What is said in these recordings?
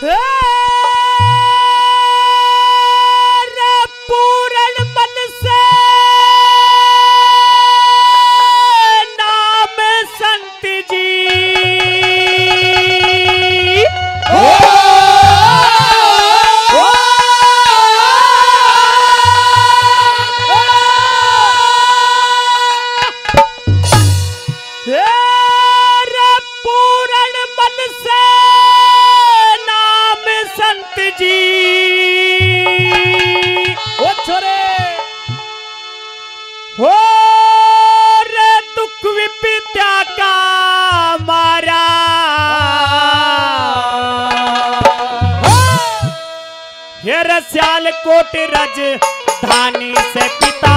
¡Eh! ¡Era हो रे दुख विपित्या का मारा। हे रस्याल कोट रज धानी से पिता।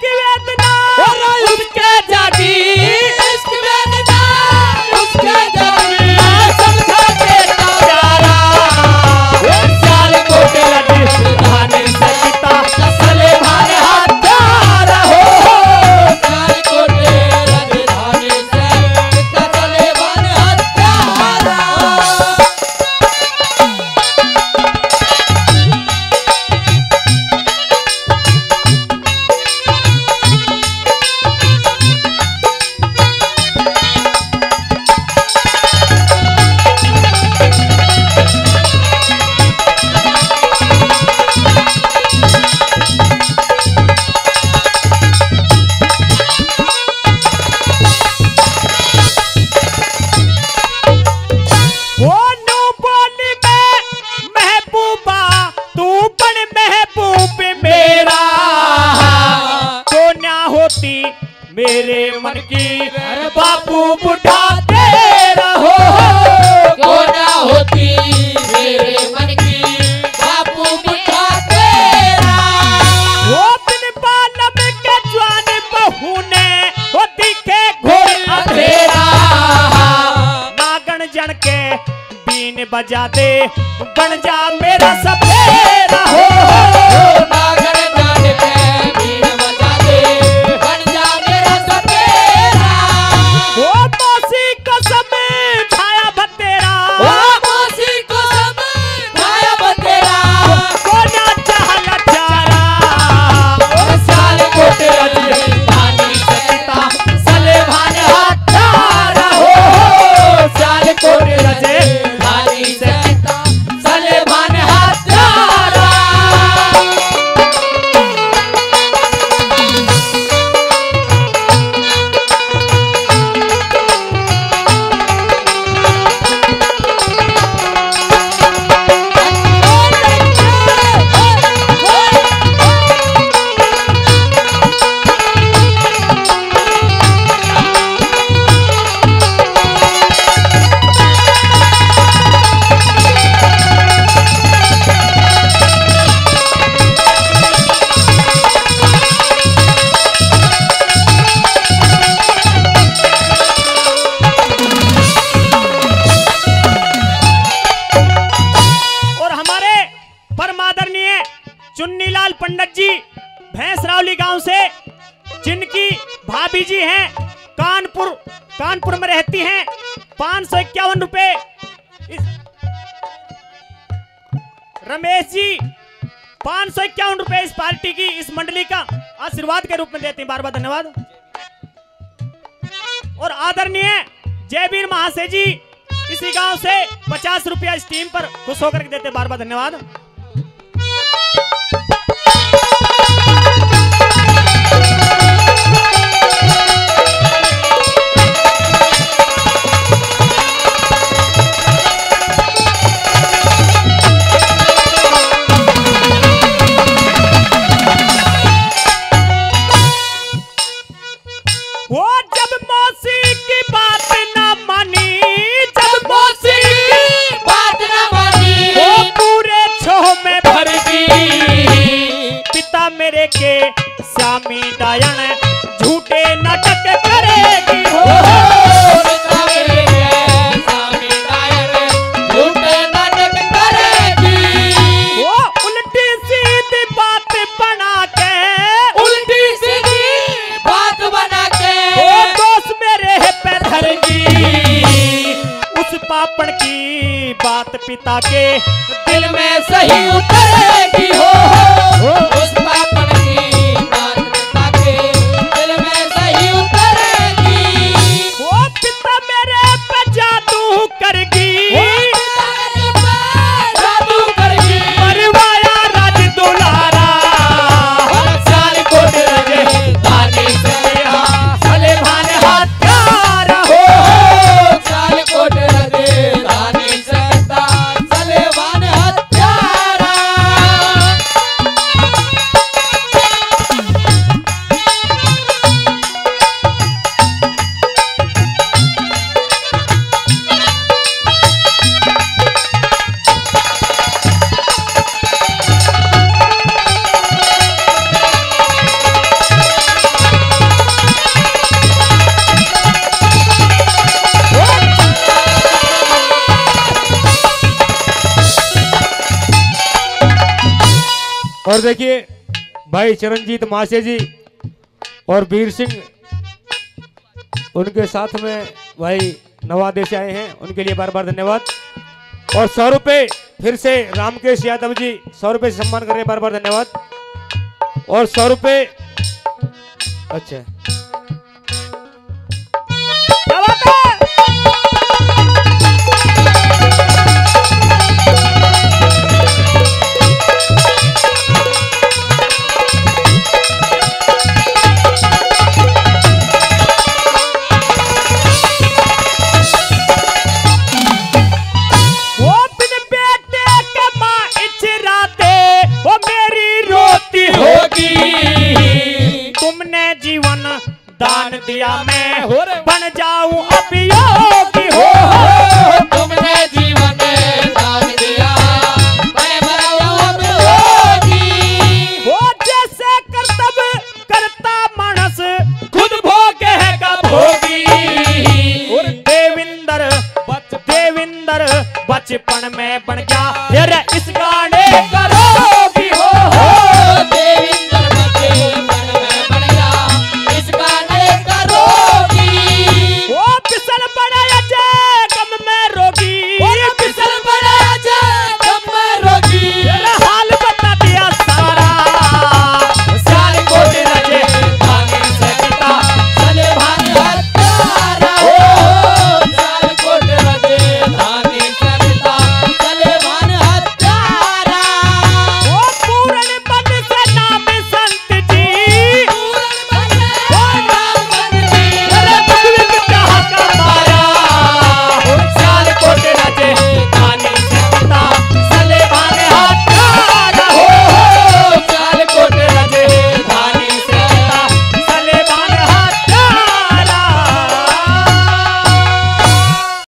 give it up मन की। बापू बुढ़ाते रहो। होती मेरे मन की? बापू बुढ़ाते वो दिन के जवान बहू ने घोर नागन जन के बीन बजाते बन जा मेरा सपेरा हो। कानपुर कानपुर में रहती हैं, पाँच सौ इक्यावन रुपए। रमेश जी, पाँच सौ इक्यावन रुपए इस पार्टी की, इस मंडली का आशीर्वाद के रूप में देते हैं। बार बार धन्यवाद। और आदरणीय जयवीर महासे जी, इसी गाँव से पचास रुपया इस टीम पर खुश होकर देते हैं। बार बार धन्यवाद। पिता के दिल में सही उतरेगी देखिए, भाई चरणजीत मासे जी और वीर सिंह, उनके साथ में भाई नवादेश आए हैं। उनके लिए बार बार धन्यवाद। और सौ रुपये फिर से रामकेश यादव जी, सौ रुपये सम्मान कर रहे हैं बार बार धन्यवाद। और सौ रुपये अच्छा।